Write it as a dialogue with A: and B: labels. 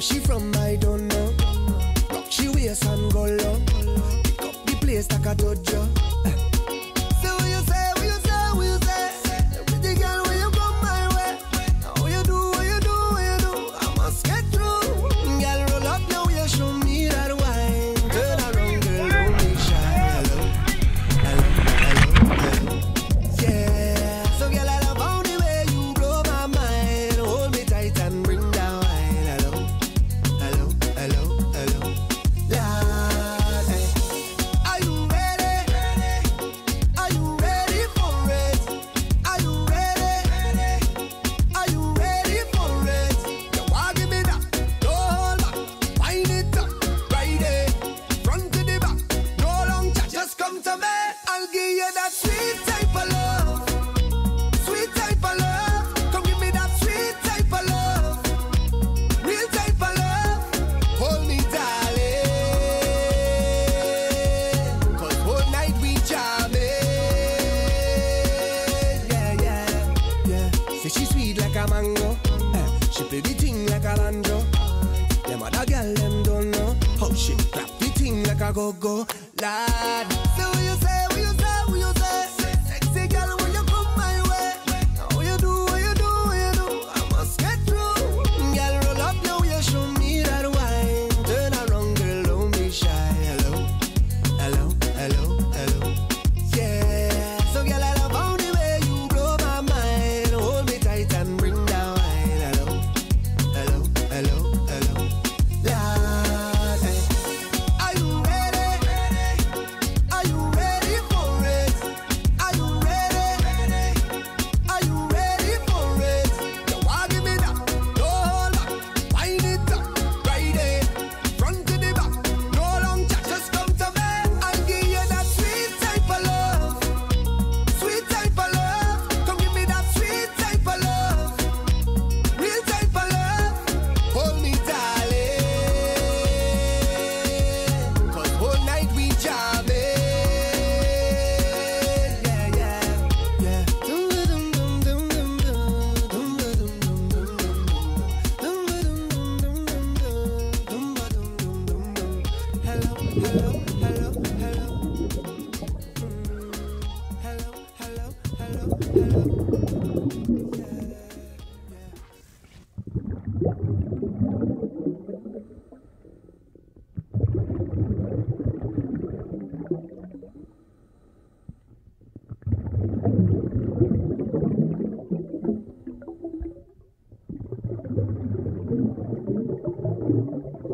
A: Where she from, I don't know. Rock she wears and go low. Pick up the place like a dojo. sweet like a mango. Eh, she play the thing like a banjo. Them other girl them don't know how she clap the thing like a go-go. Lad, so you say.